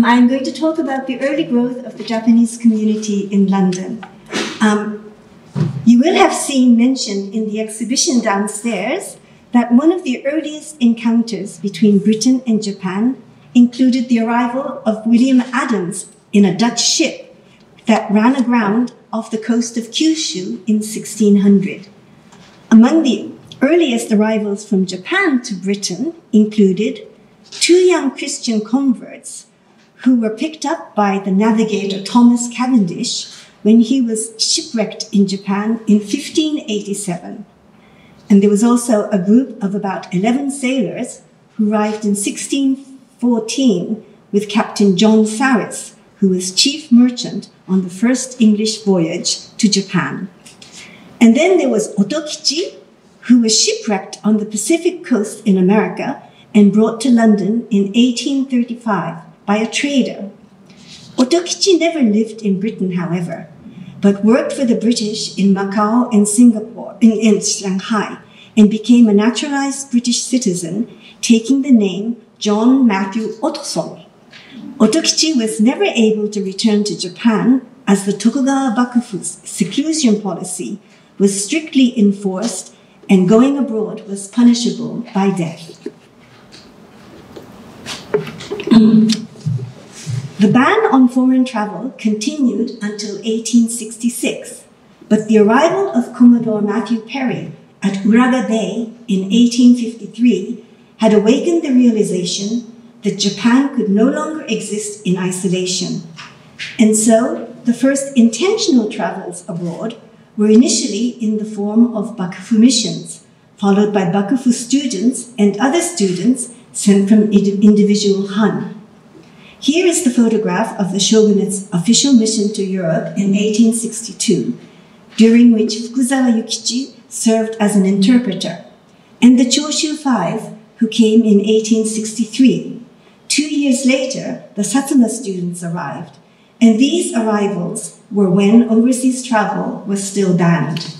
Um, I'm going to talk about the early growth of the Japanese community in London. Um, you will have seen mentioned in the exhibition downstairs that one of the earliest encounters between Britain and Japan included the arrival of William Adams in a Dutch ship that ran aground off the coast of Kyushu in 1600. Among the earliest arrivals from Japan to Britain included two young Christian converts who were picked up by the navigator Thomas Cavendish when he was shipwrecked in Japan in 1587. And there was also a group of about 11 sailors who arrived in 1614 with Captain John Saris, who was chief merchant on the first English voyage to Japan. And then there was Otokichi, who was shipwrecked on the Pacific coast in America and brought to London in 1835 by a trader. Otokichi never lived in Britain, however, but worked for the British in Macau and Singapore, in, in Shanghai, and became a naturalized British citizen, taking the name John Matthew Ottoson. Otokichi was never able to return to Japan as the Tokugawa Bakufu's seclusion policy was strictly enforced and going abroad was punishable by death. The ban on foreign travel continued until 1866, but the arrival of Commodore Matthew Perry at Uraga Bay in 1853 had awakened the realization that Japan could no longer exist in isolation. And so, the first intentional travels abroad were initially in the form of Bakufu missions, followed by Bakufu students and other students sent from individual Han. Here is the photograph of the shogunate's official mission to Europe in 1862, during which Fukuzawa Yukichi served as an interpreter, and the Choshu Five, who came in 1863. Two years later, the Satsuma students arrived, and these arrivals were when overseas travel was still banned.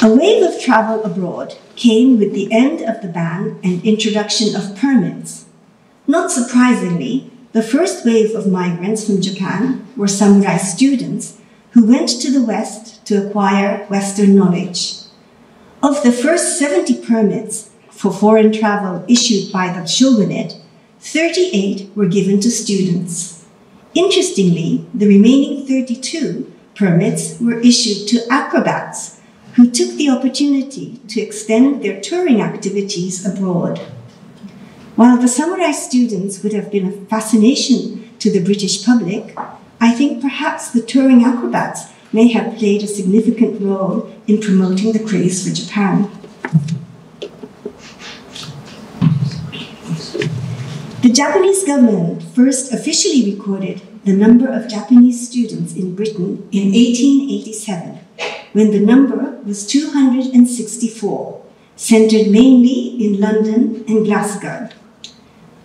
A wave of travel abroad came with the end of the ban and introduction of permits. Not surprisingly, the first wave of migrants from Japan were samurai students who went to the West to acquire Western knowledge. Of the first 70 permits for foreign travel issued by the shogunate, 38 were given to students. Interestingly, the remaining 32 permits were issued to acrobats who took the opportunity to extend their touring activities abroad. While the samurai students would have been a fascination to the British public, I think perhaps the touring acrobats may have played a significant role in promoting the craze for Japan. The Japanese government first officially recorded the number of Japanese students in Britain in 1887, when the number was 264, centered mainly in London and Glasgow.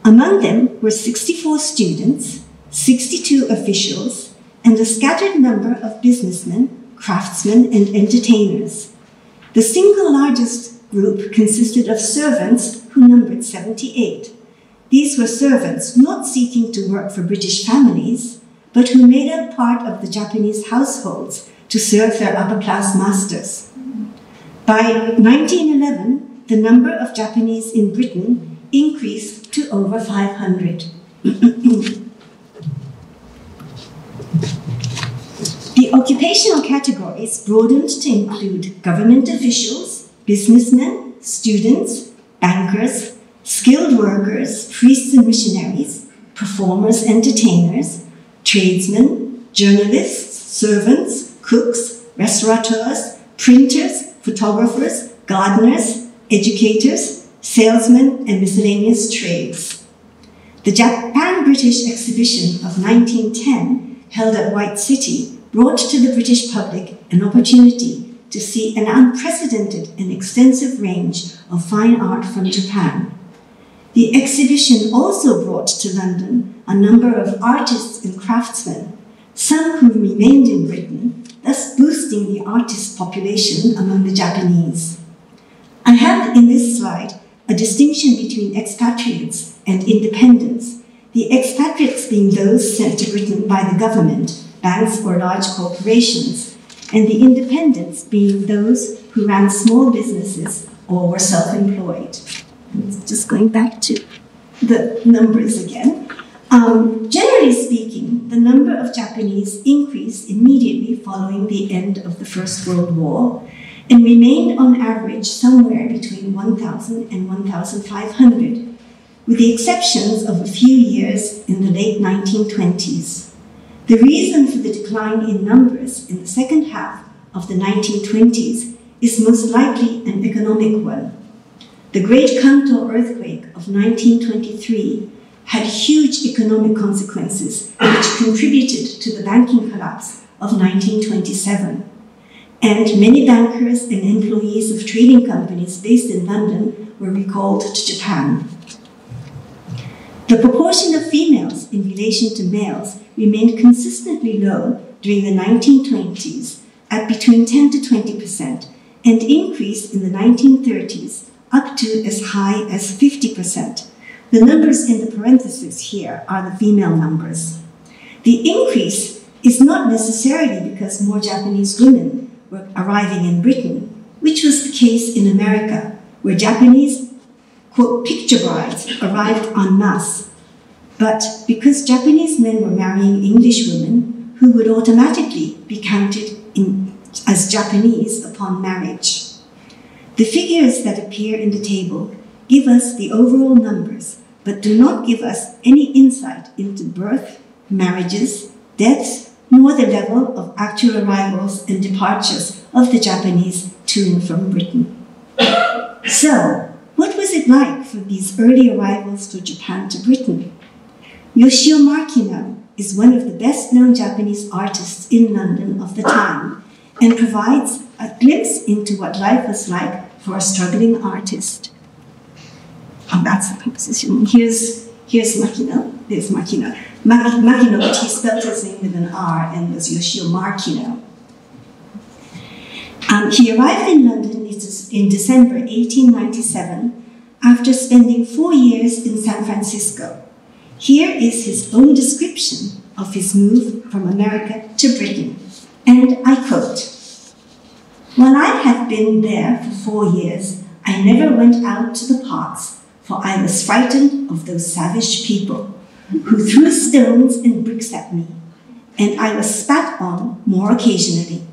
Among them were 64 students, 62 officials, and a scattered number of businessmen, craftsmen, and entertainers. The single largest group consisted of servants who numbered 78. These were servants not seeking to work for British families, but who made up part of the Japanese households to serve their upper class masters. By 1911, the number of Japanese in Britain increased to over 500. The occupational categories broadened to include government officials, businessmen, students, bankers, skilled workers, priests and missionaries, performers, entertainers, tradesmen, journalists, servants, cooks, restaurateurs, printers, photographers, gardeners, educators, salesmen, and miscellaneous trades. The Japan British Exhibition of 1910, held at White City, brought to the British public an opportunity to see an unprecedented and extensive range of fine art from Japan. The exhibition also brought to London a number of artists and craftsmen, some who remained in Britain, thus boosting the artist population among the Japanese. I have in this slide a distinction between expatriates and independents, the expatriates being those sent to Britain by the government, banks, or large corporations, and the independents being those who ran small businesses or were self employed. Just going back to the numbers again. Um, generally speaking, the number of Japanese increased immediately following the end of the First World War and remained on average somewhere between 1,000 and 1,500, with the exceptions of a few years in the late 1920s. The reason for the decline in numbers in the second half of the 1920s is most likely an economic one. The Great Kanto earthquake of 1923 had huge economic consequences, which contributed to the banking collapse of 1927. And many bankers and employees of trading companies based in London were recalled to Japan. The proportion of females in relation to males remained consistently low during the 1920s at between 10 to 20 percent and increased in the 1930s up to as high as 50 percent. The numbers in the parentheses here are the female numbers. The increase is not necessarily because more Japanese women arriving in Britain, which was the case in America, where Japanese, quote, picture brides arrived en masse, but because Japanese men were marrying English women who would automatically be counted in, as Japanese upon marriage. The figures that appear in the table give us the overall numbers, but do not give us any insight into birth, marriages, deaths, nor the level of actual arrivals and departures of the Japanese to and from Britain. So, what was it like for these early arrivals to Japan to Britain? Yoshio Makino is one of the best known Japanese artists in London of the time and provides a glimpse into what life was like for a struggling artist. Oh, that's the composition. Here's, here's Makino. There's Makino. Makino, but he spelled his name with an R and was Yoshio Makino. Um, he arrived in London in December 1897 after spending four years in San Francisco. Here is his own description of his move from America to Britain. And I quote While I had been there for four years, I never went out to the parks for I was frightened of those savage people who threw stones and bricks at me, and I was spat on more occasionally.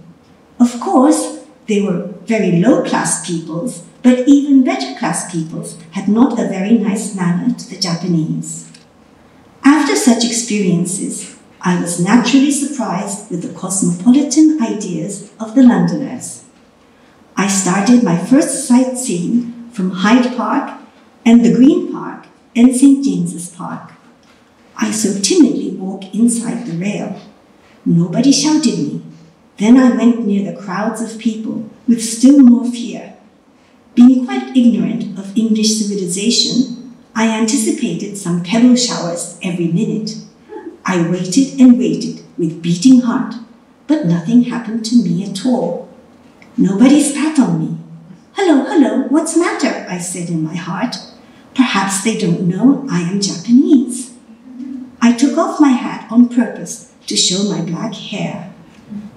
Of course, they were very low class peoples, but even better class peoples had not a very nice manner to the Japanese. After such experiences, I was naturally surprised with the cosmopolitan ideas of the Londoners. I started my first sightseeing from Hyde Park and the Green Park and St. James's Park. I so timidly walked inside the rail. Nobody shouted me. Then I went near the crowds of people with still more fear. Being quite ignorant of English civilization, I anticipated some pebble showers every minute. I waited and waited with beating heart, but nothing happened to me at all. Nobody spat on me. Hello, hello, what's matter? I said in my heart. Perhaps they don't know I am Japanese. I took off my hat on purpose to show my black hair.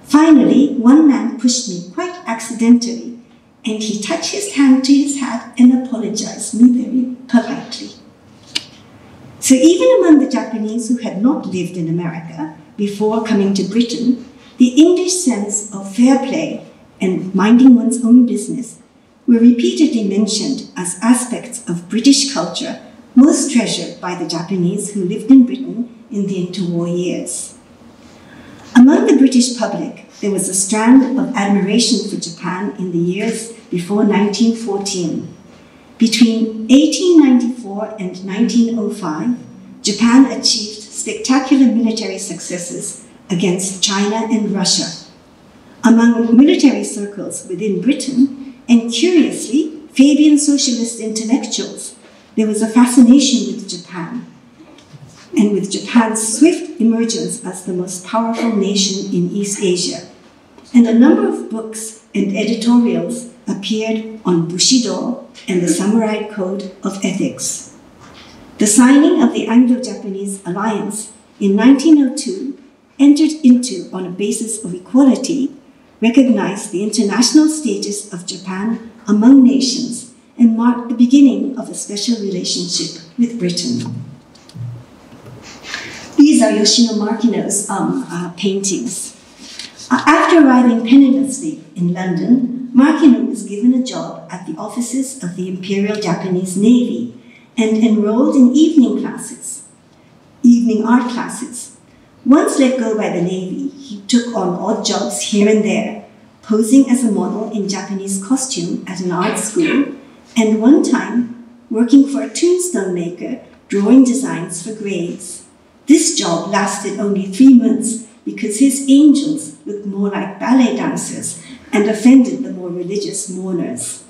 Finally, one man pushed me quite accidentally, and he touched his hand to his hat and apologized me very politely. So even among the Japanese who had not lived in America before coming to Britain, the English sense of fair play and minding one's own business were repeatedly mentioned as aspects of British culture most treasured by the Japanese who lived in Britain in the interwar years. Among the British public, there was a strand of admiration for Japan in the years before 1914. Between 1894 and 1905, Japan achieved spectacular military successes against China and Russia. Among military circles within Britain, and curiously, Fabian socialist intellectuals, there was a fascination with Japan and with Japan's swift emergence as the most powerful nation in East Asia. And a number of books and editorials appeared on Bushido and the Samurai Code of Ethics. The signing of the Anglo-Japanese alliance in 1902 entered into on a basis of equality, recognized the international status of Japan among nations, and marked the beginning of a special relationship with Britain. These are Yoshio Markino's um, uh, paintings. Uh, after arriving pennilessly in London, Markino was given a job at the offices of the Imperial Japanese Navy and enrolled in evening classes, evening art classes. Once let go by the Navy, he took on odd jobs here and there, posing as a model in Japanese costume at an art school, and one time working for a tombstone maker drawing designs for graves. This job lasted only three months because his angels looked more like ballet dancers and offended the more religious mourners.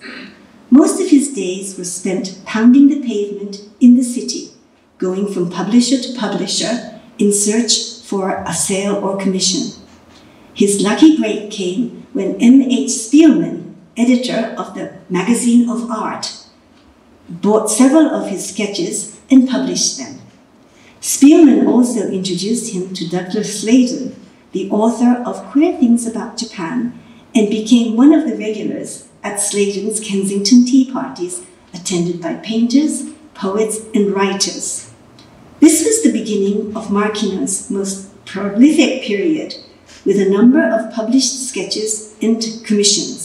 Most of his days were spent pounding the pavement in the city, going from publisher to publisher in search for a sale or commission. His lucky break came when M.H. Spielmann, editor of the Magazine of Art, bought several of his sketches and published them. Spielmann also introduced him to Douglas Sladen, the author of Queer Things About Japan, and became one of the regulars at Sladen's Kensington tea parties, attended by painters, poets, and writers. This was the beginning of Markino's most prolific period, with a number of published sketches and commissions.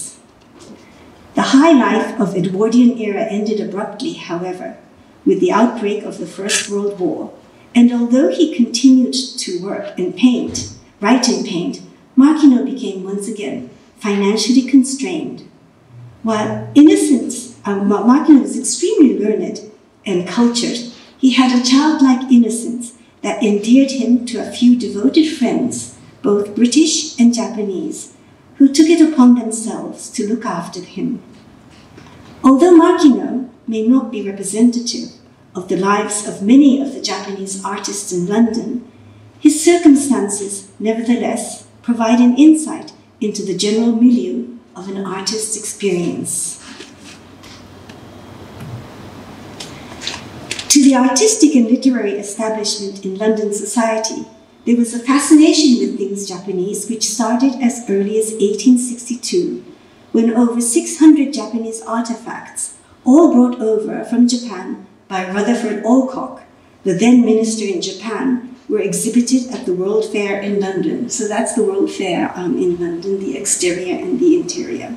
The high life of Edwardian era ended abruptly, however, with the outbreak of the First World War, and although he continued to work and paint, write and paint, Markino became once again financially constrained. While innocence, uh, Markino was extremely learned and cultured, he had a childlike innocence that endeared him to a few devoted friends, both British and Japanese, who took it upon themselves to look after him. Although Markino may not be representative of the lives of many of the Japanese artists in London, his circumstances nevertheless provide an insight into the general milieu of an artist's experience. To the artistic and literary establishment in London society, there was a fascination with things Japanese which started as early as 1862, when over 600 Japanese artifacts, all brought over from Japan by Rutherford Alcock, the then minister in Japan, were exhibited at the World Fair in London. So that's the World Fair um, in London, the exterior and the interior.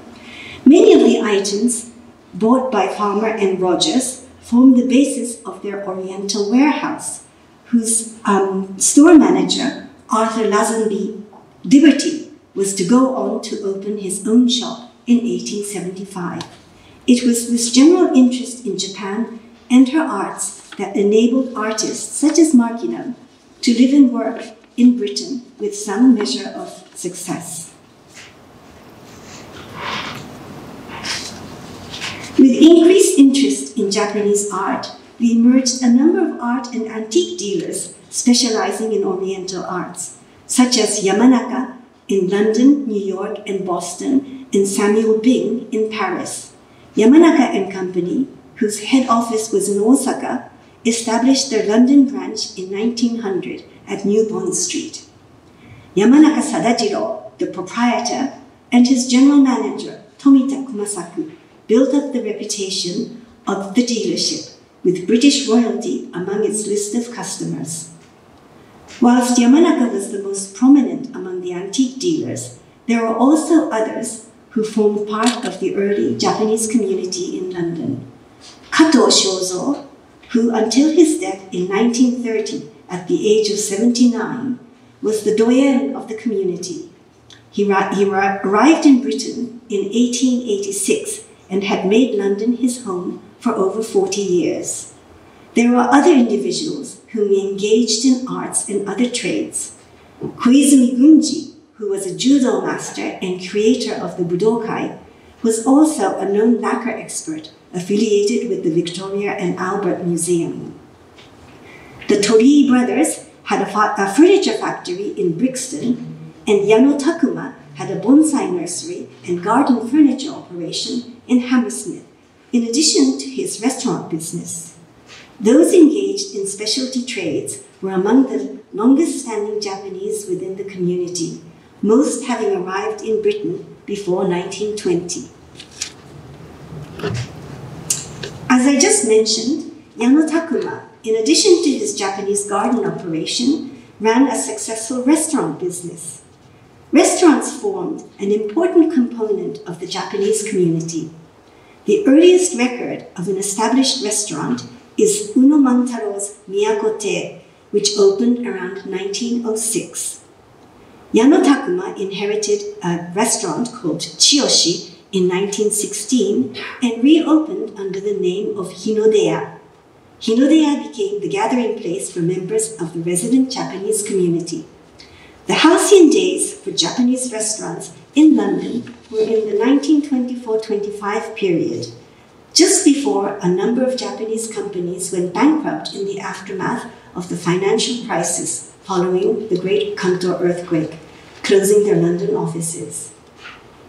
Many of the items bought by Farmer and Rogers formed the basis of their Oriental warehouse, whose um, store manager, Arthur Lazenby Liberty, was to go on to open his own shop in 1875. It was this general interest in Japan and her arts that enabled artists such as Markino to live and work in Britain with some measure of success. With increased interest in Japanese art, we emerged a number of art and antique dealers specializing in Oriental arts, such as Yamanaka in London, New York, and Boston, and Samuel Bing in Paris. Yamanaka and Company whose head office was in Osaka, established their London branch in 1900 at New Bond Street. Yamanaka Sadajiro, the proprietor, and his general manager, Tomita Kumasaku, built up the reputation of the dealership with British royalty among its list of customers. Whilst Yamanaka was the most prominent among the antique dealers, there were also others who formed part of the early Japanese community in London. Kato Shozo, who until his death in 1930 at the age of 79 was the doyen of the community. He, he arrived in Britain in 1886 and had made London his home for over 40 years. There were other individuals whom he engaged in arts and other trades. Koizumi Gunji, who was a judo master and creator of the Budokwai, was also a known lacquer expert affiliated with the Victoria and Albert Museum. The Torii brothers had a, a furniture factory in Brixton, and Yano Takuma had a bonsai nursery and garden furniture operation in Hammersmith, in addition to his restaurant business. Those engaged in specialty trades were among the longest standing Japanese within the community, most having arrived in Britain before 1920. As I just mentioned, Yano Takuma, in addition to his Japanese garden operation, ran a successful restaurant business. Restaurants formed an important component of the Japanese community. The earliest record of an established restaurant is Uno Mantaro's Miyakote, which opened around 1906. Yano Takuma inherited a restaurant called Chiyoshi in 1916 and reopened under the name of Hinodeya. Hinodeya became the gathering place for members of the resident Japanese community. The halcyon days for Japanese restaurants in London were in the 1924-25 period, just before a number of Japanese companies went bankrupt in the aftermath of the financial crisis following the Great Kanto earthquake, closing their London offices.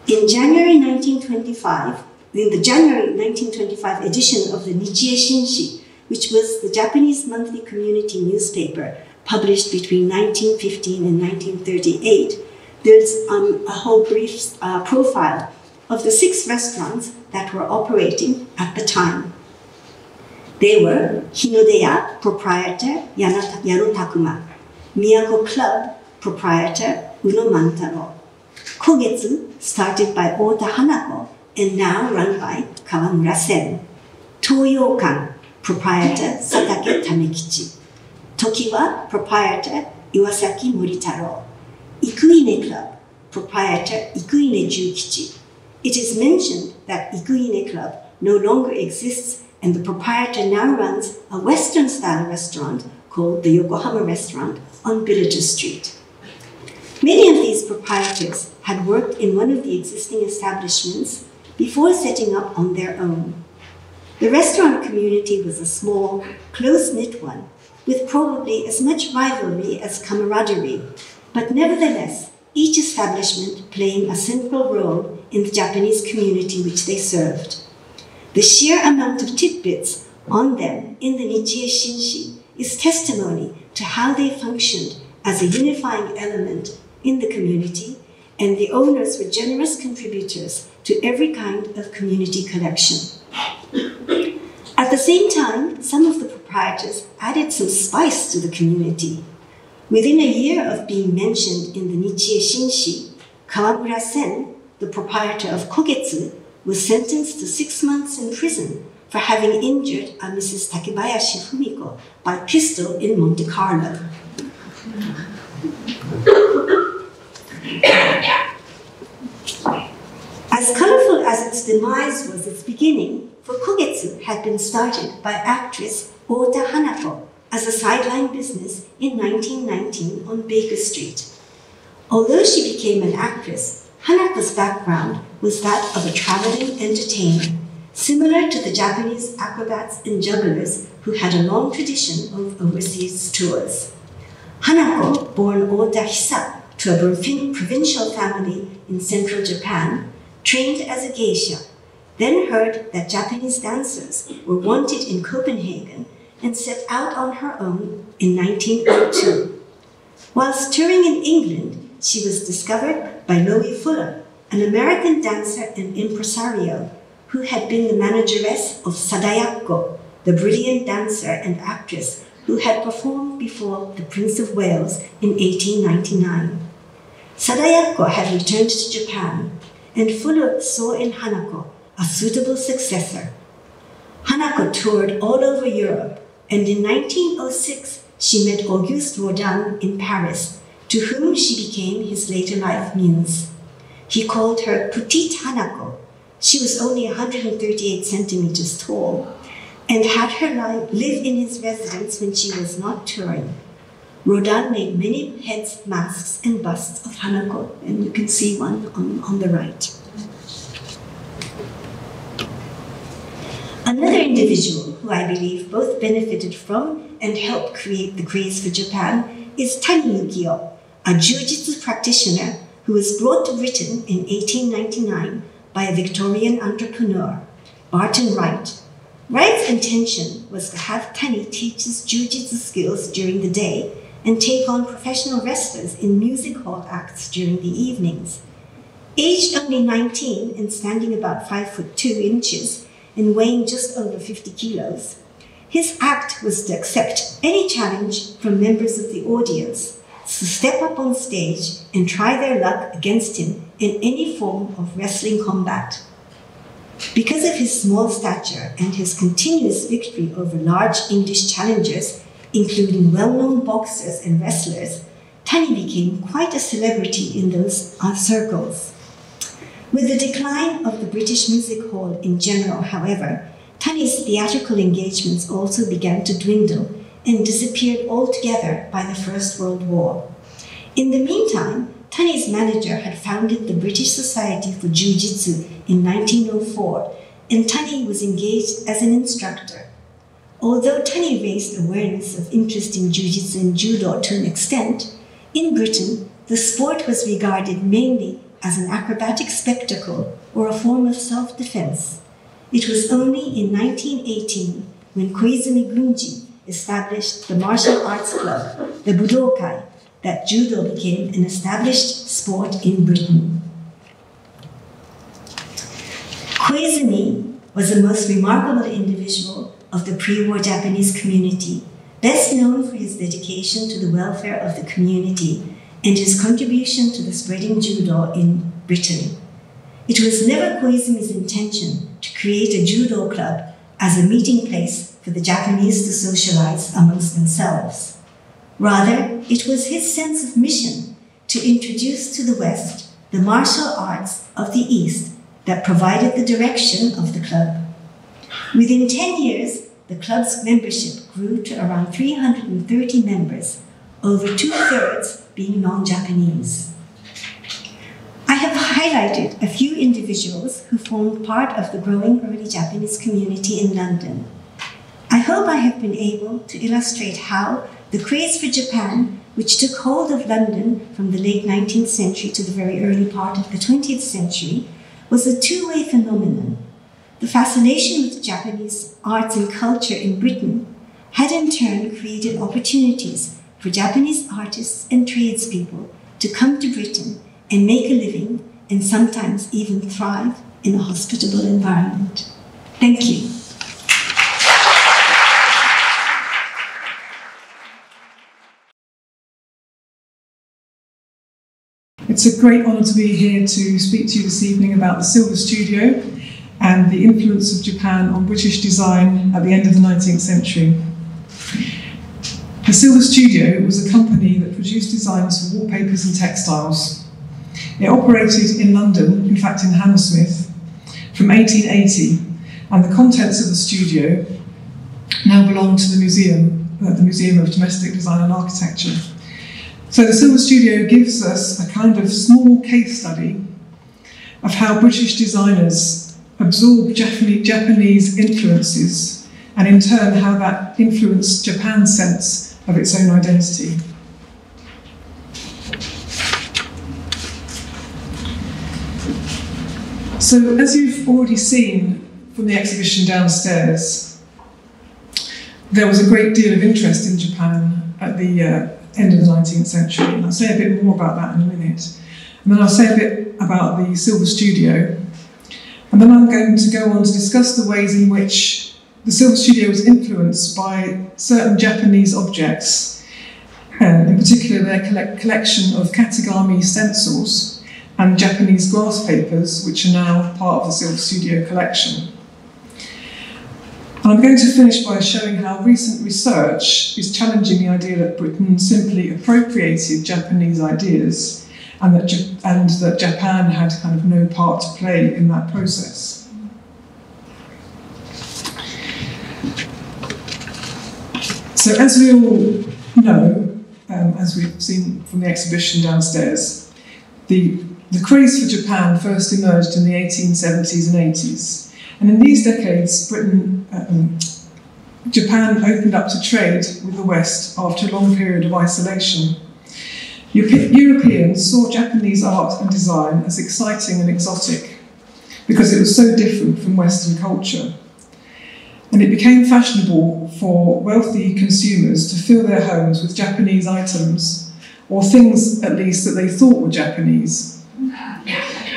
In January 1925, in the January 1925 edition of the Nichiei Shinshi, which was the Japanese monthly community newspaper published between 1915 and 1938, there's um, a whole brief uh, profile of the six restaurants that were operating at the time. They were Hinodeya, proprietor Yano Takuma, Miyako Club, proprietor Uno Mantaro, Kogetsu, started by Ota Hanako and now run by Kawamura Sen, Toyokan, proprietor Satake Tamekichi, Tokiwa, proprietor Iwasaki Moritaro, Ikuine Club, proprietor Ikuine Jukichi. It is mentioned that Ikuine Club no longer exists and the proprietor now runs a Western style restaurant called the Yokohama Restaurant on Villiers Street. Many of these proprietors had worked in one of the existing establishments before setting up on their own. The restaurant community was a small, close knit one, with probably as much rivalry as camaraderie, but nevertheless, each establishment playing a central role in the Japanese community which they served. The sheer amount of tidbits on them in the Nichiei Shinshi is testimony to how they functioned as a unifying element in the community, and the owners were generous contributors to every kind of community collection. At the same time, some of the proprietors added some spice to the community. Within a year of being mentioned in the Nichiei Shinshi, Kawamura Sen, the proprietor of Kogetsu, was sentenced to six months in prison for having injured a Mrs. Takebayashi Fumiko by pistol in Monte Carlo. As colorful as its demise was its beginning, for Kogetsu had been started by actress Ota Hanako as a sideline business in 1919 on Baker Street. Although she became an actress, Hanako's background was that of a traveling entertainer, similar to the Japanese acrobats and jugglers who had a long tradition of overseas tours. Hanako, born Oda Hisa to a provincial family in central Japan, trained as a geisha, then heard that Japanese dancers were wanted in Copenhagen and set out on her own in 1902. Whilst touring in England, she was discovered by Loie Fuller, an American dancer and impresario who had been the manageress of Sadayakko, the brilliant dancer and actress who had performed before the Prince of Wales in 1899. Sadayakko had returned to Japan, and Fuller saw in Hanako a suitable successor. Hanako toured all over Europe, and in 1906 she met Auguste Rodin in Paris, to whom she became his later life muse. He called her Petite Hanako. She was only 138 centimeters tall and had her life live in his residence when she was not touring. Rodin made many heads, masks, and busts of Hanako, and you can see one on, on the right. Another individual who I believe both benefited from and helped create the craze for Japan is Tani a jujitsu practitioner who was brought to Britain in 1899 by a Victorian entrepreneur, Barton Wright, Wright's intention was to have Tani teach his jiu-jitsu skills during the day and take on professional wrestlers in music hall acts during the evenings. Aged only 19 and standing about 5 foot 2 inches and weighing just over 50 kilos, his act was to accept any challenge from members of the audience to step up on stage and try their luck against him in any form of wrestling combat. Because of his small stature and his continuous victory over large English challengers, including well known boxers and wrestlers, Tani became quite a celebrity in those circles. With the decline of the British Music Hall in general, however, Tani's theatrical engagements also began to dwindle and disappeared altogether by the First World War. In the meantime, Tani's manager had founded the British Society for Jiu-Jitsu in 1904, and Tani was engaged as an instructor. Although Tani raised awareness of interest in Jiu-Jitsu and Judo to an extent, in Britain, the sport was regarded mainly as an acrobatic spectacle or a form of self-defense. It was only in 1918 when Koizumi Gunji established the martial arts club, the Budokwai, that judo became an established sport in Britain. Koizumi was the most remarkable individual of the pre-war Japanese community, best known for his dedication to the welfare of the community and his contribution to the spreading judo in Britain. It was never Koizumi's intention to create a judo club as a meeting place for the Japanese to socialize amongst themselves. Rather, it was his sense of mission to introduce to the West the martial arts of the East that provided the direction of the club. Within 10 years, the club's membership grew to around 330 members, over two thirds being non Japanese. I have highlighted a few individuals who formed part of the growing early Japanese community in London. I hope I have been able to illustrate how the craze for Japan, which took hold of London from the late 19th century to the very early part of the 20th century, was a two way phenomenon. The fascination with Japanese arts and culture in Britain had in turn created opportunities for Japanese artists and tradespeople to come to Britain and make a living and sometimes even thrive in a hospitable environment. Thank you. It's a great honour to be here to speak to you this evening about the Silver Studio and the influence of Japan on British design at the end of the 19th century. The Silver Studio was a company that produced designs for wallpapers and textiles. It operated in London, in fact in Hammersmith, from 1880, and the contents of the studio now belong to the museum, uh, the Museum of Domestic Design and Architecture. So the Silver Studio gives us a kind of small case study of how British designers absorb Japanese influences and in turn how that influenced Japan's sense of its own identity. So as you've already seen from the exhibition downstairs, there was a great deal of interest in Japan at the uh, end of the 19th century. And I'll say a bit more about that in a minute. And then I'll say a bit about the Silver Studio. And then I'm going to go on to discuss the ways in which the Silver Studio was influenced by certain Japanese objects, uh, in particular their collect collection of Katagami stencils and Japanese glass papers, which are now part of the Silver Studio collection. And I'm going to finish by showing how recent research is challenging the idea that Britain simply appropriated Japanese ideas and that, and that Japan had kind of no part to play in that process. So, as we all know, um, as we've seen from the exhibition downstairs, the, the craze for Japan first emerged in the 1870s and 80s. And in these decades, Britain, um, Japan opened up to trade with the West after a long period of isolation. Europeans saw Japanese art and design as exciting and exotic because it was so different from Western culture. And it became fashionable for wealthy consumers to fill their homes with Japanese items, or things at least that they thought were Japanese.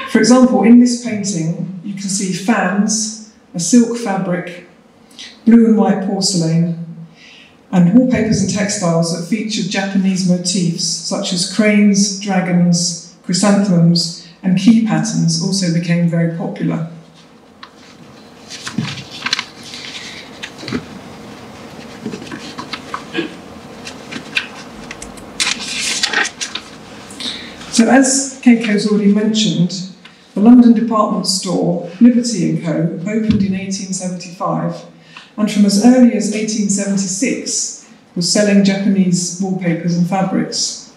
For example, in this painting, you can see fans, a silk fabric, blue and white porcelain, and wallpapers and textiles that featured Japanese motifs such as cranes, dragons, chrysanthemums, and key patterns also became very popular. So as Keiko's already mentioned, the London department store Liberty & Co opened in 1875 and from as early as 1876 was selling Japanese wallpapers and fabrics.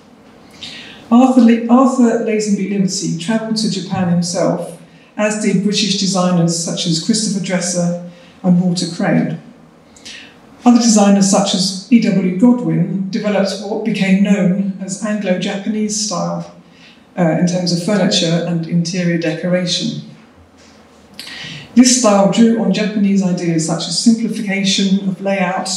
Arthur, Le- Arthur Lazenby Liberty travelled to Japan himself, as did British designers such as Christopher Dresser and Walter Crane. Other designers such as E.W. Godwin developed what became known as Anglo Japanese style uh, in terms of furniture and interior decoration. This style drew on Japanese ideas such as simplification of layout,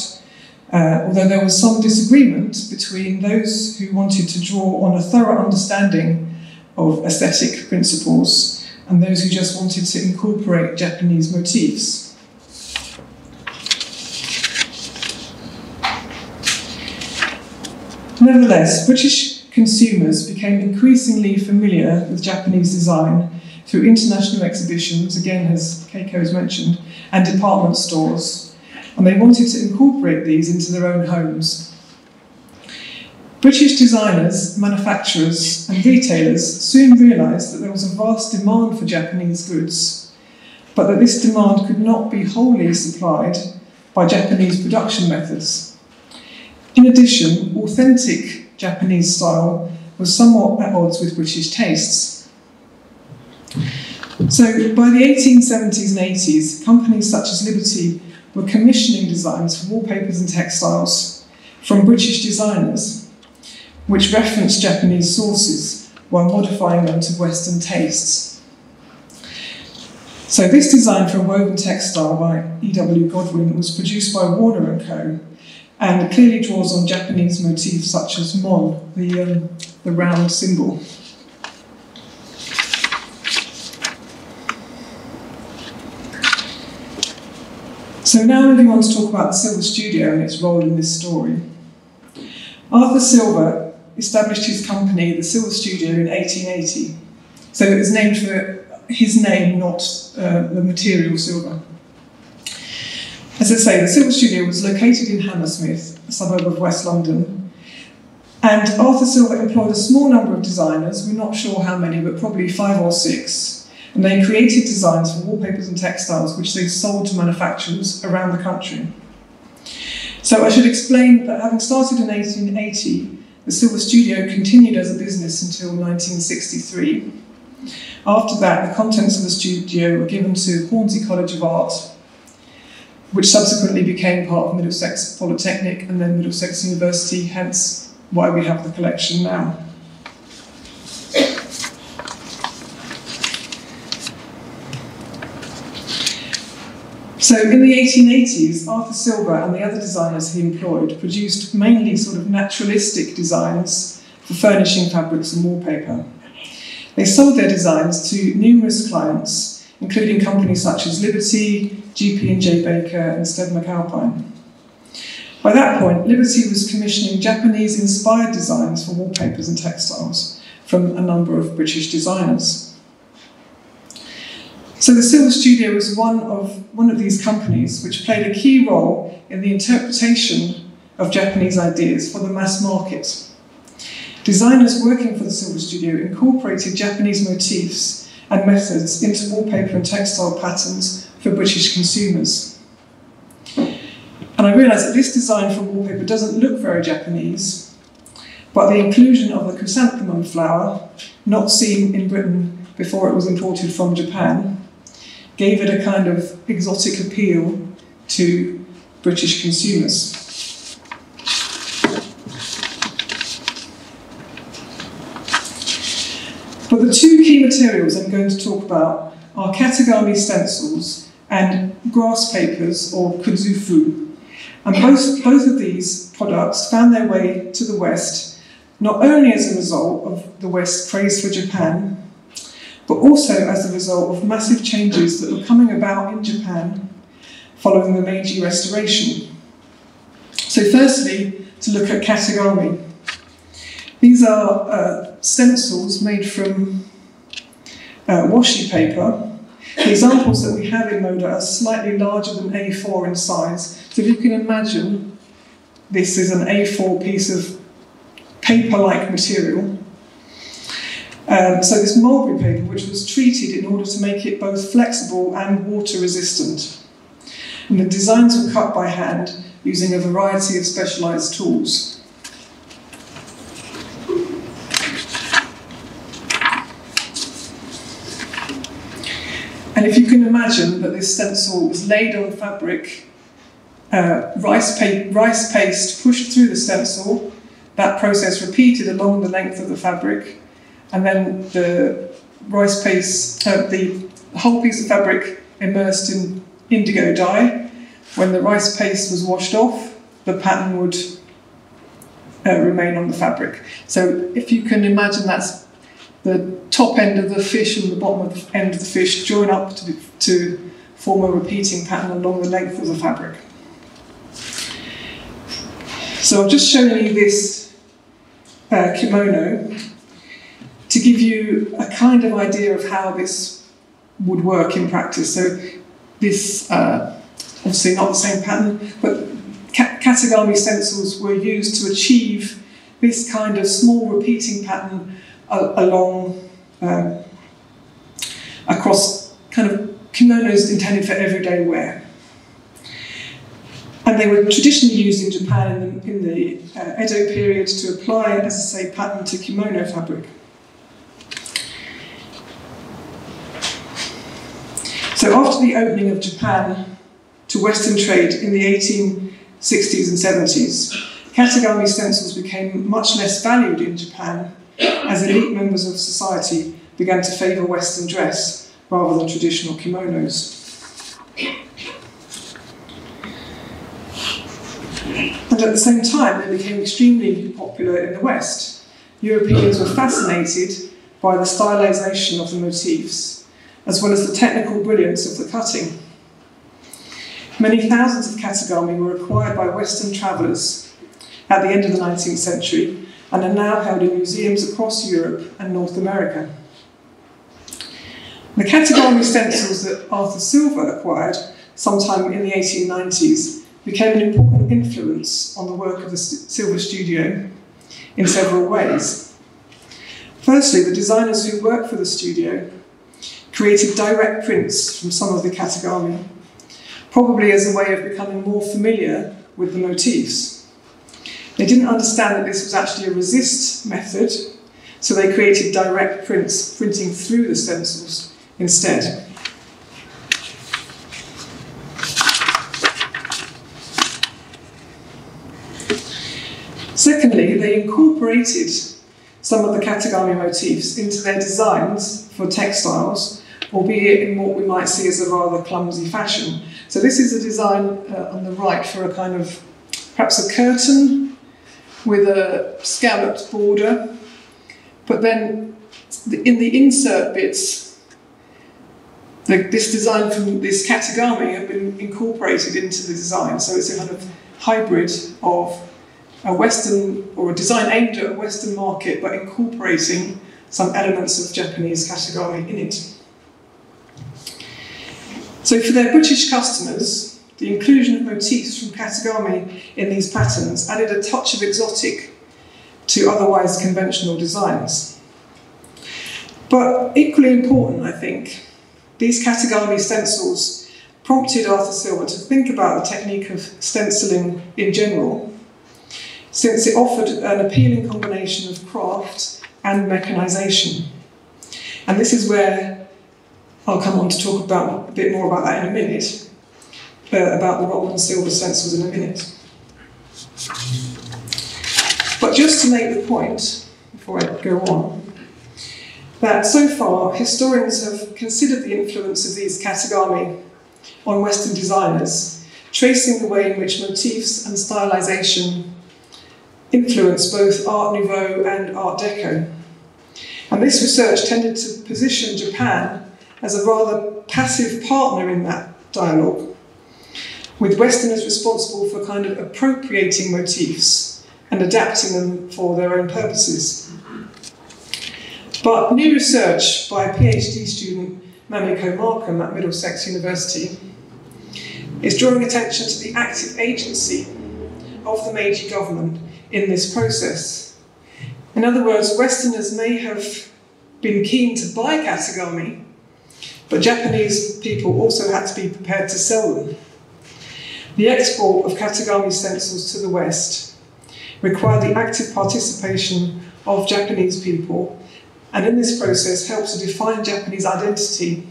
uh, although there was some disagreement between those who wanted to draw on a thorough understanding of aesthetic principles and those who just wanted to incorporate Japanese motifs. Nevertheless, British consumers became increasingly familiar with Japanese design through international exhibitions, again, as Keiko has mentioned, and department stores, and they wanted to incorporate these into their own homes. British designers, manufacturers, and retailers soon realised that there was a vast demand for Japanese goods, but that this demand could not be wholly supplied by Japanese production methods. In addition, authentic Japanese style was somewhat at odds with British tastes. So by the 1870s and 80s, companies such as Liberty were commissioning designs for wallpapers and textiles from British designers, which referenced Japanese sources while modifying them to Western tastes. So this design for a woven textile by E.W. Godwin was produced by Warner & Co. and clearly draws on Japanese motifs such as mon, the, um, the round symbol. So now moving on to talk about the Silver Studio and its role in this story. Arthur Silver established his company, the Silver Studio, in 1880. So it was named for his name, not uh, the material silver. As I say, the Silver Studio was located in Hammersmith, a suburb of West London. And Arthur Silver employed a small number of designers, we're not sure how many, but probably five or six, and they created designs for wallpapers and textiles which they sold to manufacturers around the country. So I should explain that having started in 1880, the Silver Studio continued as a business until 1963. After that, the contents of the studio were given to Hornsey College of Art, which subsequently became part of Middlesex Polytechnic and then Middlesex University, hence why we have the collection now. So in the 1880s, Arthur Silver and the other designers he employed produced mainly sort of naturalistic designs for furnishing fabrics and wallpaper. They sold their designs to numerous clients, including companies such as Liberty, GP&J Baker and Stead McAlpine. By that point, Liberty was commissioning Japanese-inspired designs for wallpapers and textiles from a number of British designers. So the Silver Studio was one of, one of these companies which played a key role in the interpretation of Japanese ideas for the mass market. Designers working for the Silver Studio incorporated Japanese motifs and methods into wallpaper and textile patterns for British consumers. And I realise that this design for wallpaper doesn't look very Japanese, but the inclusion of the chrysanthemum flower, not seen in Britain before it was imported from Japan, gave it a kind of exotic appeal to British consumers. But the two key materials I'm going to talk about are Katagami stencils and grass papers or kuzufu. And both, both of these products found their way to the West not only as a result of the West's praise for Japan, but also as a result of massive changes that were coming about in Japan following the Meiji Restoration. So, firstly, to look at katagami. These are uh, stencils made from uh, washi paper. The examples that we have in MoDA are slightly larger than A4 in size. So, if you can imagine, this is an A4 piece of paper like material. Um, so, this mulberry paper, which was treated in order to make it both flexible and water resistant. And the designs were cut by hand using a variety of specialised tools. And if you can imagine that this stencil was laid on fabric, uh, rice, pa- rice paste pushed through the stencil, that process repeated along the length of the fabric, and then the rice paste, uh, the whole piece of fabric immersed in indigo dye. When the rice paste was washed off, the pattern would uh, remain on the fabric. So if you can imagine that's the top end of the fish and the bottom of the end of the fish join up to, to form a repeating pattern along the length of the fabric. So I've just shown you this uh, kimono to give you a kind of idea of how this would work in practice. So this, uh, obviously not the same pattern, but katagami stencils were used to achieve this kind of small repeating pattern along um, across kind of kimonos intended for everyday wear. And they were traditionally used in Japan in the, in the uh, Edo period to apply, as I say, pattern to kimono fabric. So after the opening of Japan to Western trade in the 1860s and 70s, katagami stencils became much less valued in Japan as elite members of society began to favour Western dress rather than traditional kimonos. And at the same time, they became extremely popular in the West. Europeans were fascinated by the stylisation of the motifs, as well as the technical brilliance of the cutting. Many thousands of katagami were acquired by Western travellers at the end of the 19th century and are now held in museums across Europe and North America. The katagami stencils that Arthur Silver acquired sometime in the 1890s became an important influence on the work of the Silver studio in several ways. Firstly, the designers who worked for the studio created direct prints from some of the katagami, probably as a way of becoming more familiar with the motifs. They didn't understand that this was actually a resist method, so they created direct prints, printing through the stencils instead. Secondly, they incorporated some of the katagami motifs into their designs for textiles, albeit in what we might see as a rather clumsy fashion. So this is a design uh, on the right for a kind of perhaps a curtain with a scalloped border. But then in the insert bits, the, this design from this katagami have been incorporated into the design. So it's a kind of hybrid of a Western or a design aimed at a Western market, but incorporating some elements of Japanese katagami in it. So for their British customers, the inclusion of motifs from Katagami in these patterns added a touch of exotic to otherwise conventional designs. But equally important, I think, these Katagami stencils prompted Arthur Silver to think about the technique of stenciling in general, since it offered an appealing combination of craft and mechanisation. And this is where I'll come on to talk about a bit more about that in a minute about the Rottmann Silver stencils in a minute. But just to make the point, before I go on, that so far historians have considered the influence of these katagami on Western designers, tracing the way in which motifs and stylization influence both Art Nouveau and Art Deco. And this research tended to position Japan as a rather passive partner in that dialogue, with Westerners responsible for kind of appropriating motifs and adapting them for their own purposes. But new research by a PhD student Mamiko Markham at Middlesex University is drawing attention to the active agency of the Meiji government in this process. In other words, Westerners may have been keen to buy Katagami, but Japanese people also had to be prepared to sell them. The export of Katagami stencils to the West required the active participation of Japanese people, and in this process helped to define Japanese identity,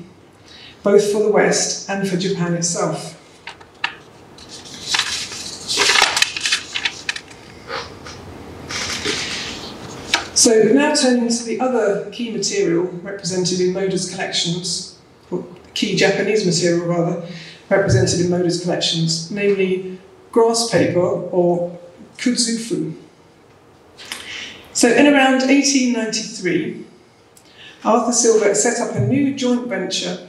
both for the West and for Japan itself. So now turning to the other key material represented in MoDA's collections, or key Japanese material rather, represented in MoDA's collections, namely grass paper or kudzufu. So in around 1893, Arthur Silver set up a new joint venture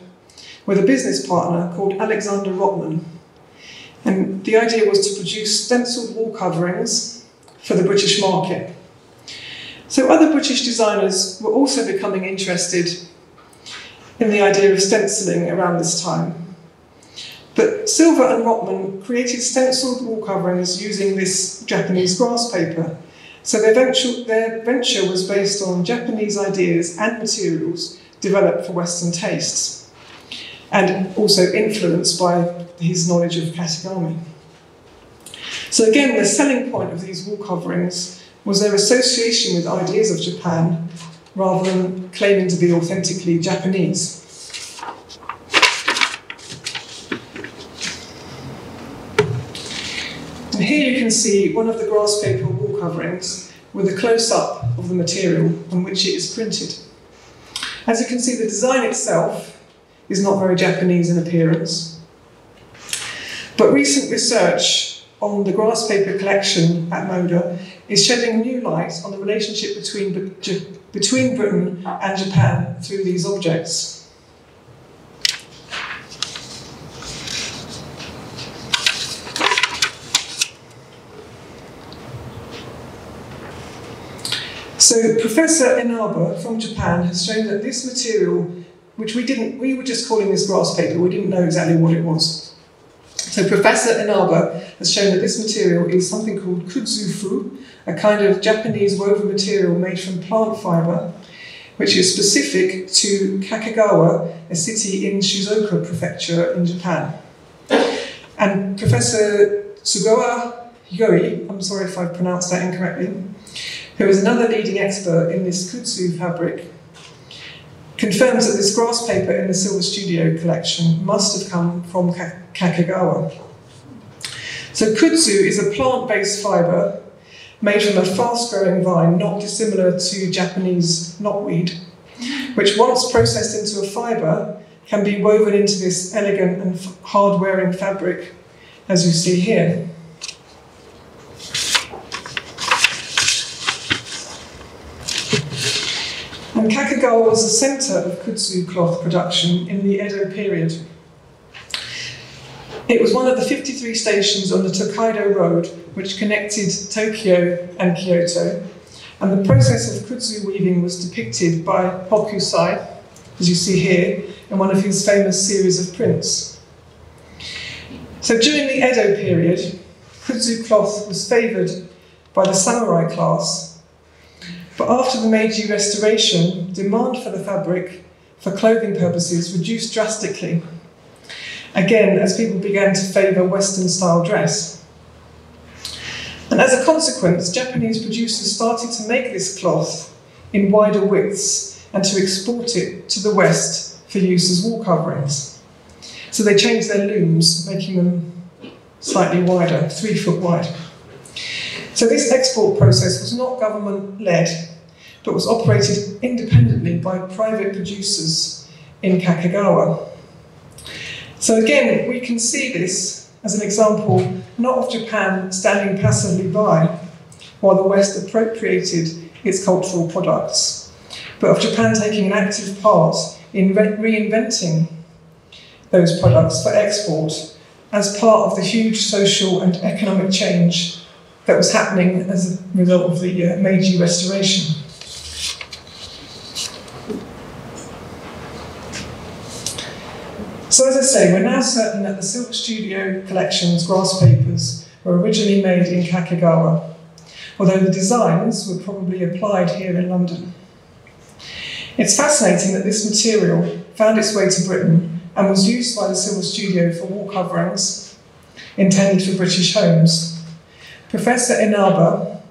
with a business partner called Alexander Rottmann. And the idea was to produce stenciled wall coverings for the British market. So other British designers were also becoming interested in the idea of stenciling around this time. But Silver and Rottmann created stenciled wall coverings using this Japanese grass paper. So their venture, their venture was based on Japanese ideas and materials developed for Western tastes, and also influenced by his knowledge of Katagami. So again, the selling point of these wall coverings was their association with ideas of Japan rather than claiming to be authentically Japanese. And here you can see one of the grass paper wall coverings with a close up of the material on which it is printed. As you can see, the design itself is not very Japanese in appearance, but recent research on the grass paper collection at MoDA is shedding new light on the relationship between, between Britain and Japan through these objects. So Professor Inaba from Japan has shown that this material, which we didn't, we were just calling this grass paper, we didn't know exactly what it was. So Professor Inaba has shown that this material is something called kudzufu, a kind of Japanese woven material made from plant fibre, which is specific to Kakegawa, a city in Shizuoka Prefecture in Japan. And Professor Sugawa Higoi, I'm sorry if I pronounced that incorrectly, who is another leading expert in this kudzu fabric, confirms that this grass paper in the Silver Studio collection must have come from Kakegawa. So kudzu is a plant-based fibre made from a fast-growing vine not dissimilar to Japanese knotweed, which once processed into a fibre can be woven into this elegant and hard-wearing fabric, as you see here. And Kakegawa was the centre of kudzu cloth production in the Edo period. It was one of the 53 stations on the Tokaido Road which connected Tokyo and Kyoto, and the process of kudzu weaving was depicted by Hokusai, as you see here, in one of his famous series of prints. So during the Edo period, kudzu cloth was favoured by the samurai class but after the Meiji Restoration, demand for the fabric for clothing purposes reduced drastically. Again, as people began to favour Western style dress. And as a consequence, Japanese producers started to make this cloth in wider widths and to export it to the West for use as wall coverings. So they changed their looms, making them slightly wider, three foot wide. So this export process was not government led, but was operated independently by private producers in Kakegawa. So again, we can see this as an example not of Japan standing passively by while the West appropriated its cultural products, but of Japan taking an active part in re- reinventing those products for export as part of the huge social and economic change that was happening as a result of the uh, Meiji Restoration. So, as I say, we're now certain that the Silver Studio collection's grass papers were originally made in Kakegawa, although the designs were probably applied here in London. It's fascinating that this material found its way to Britain and was used by the Silver Studio for wall coverings intended for British homes. Professor Inaba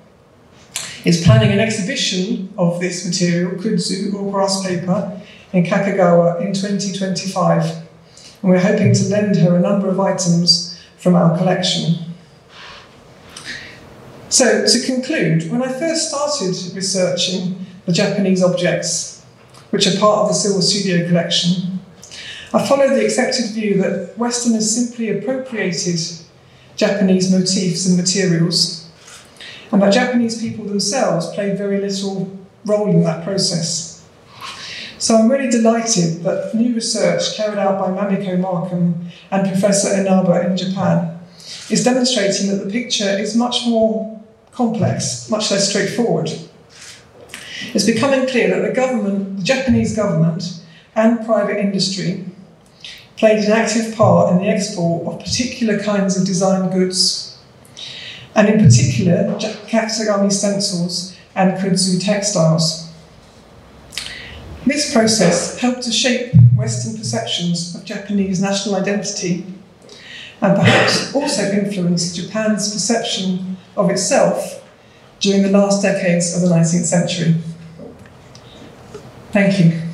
is planning an exhibition of this material, kudzu or grass paper, in Kakegawa in 2025, and we're hoping to lend her a number of items from our collection. So, to conclude, when I first started researching the Japanese objects, which are part of the Silver Studio collection, I followed the accepted view that Westerners simply appropriated Japanese motifs and materials, and that Japanese people themselves played very little role in that process. So I'm really delighted that new research carried out by Mamiko Markham and Professor Inaba in Japan is demonstrating that the picture is much more complex, much less straightforward. It's becoming clear that the government, the Japanese government, and private industry played an active part in the export of particular kinds of design goods, and in particular, Katagami stencils and kudzu textiles. This process helped to shape Western perceptions of Japanese national identity and perhaps also influenced Japan's perception of itself during the last decades of the 19th century. Thank you.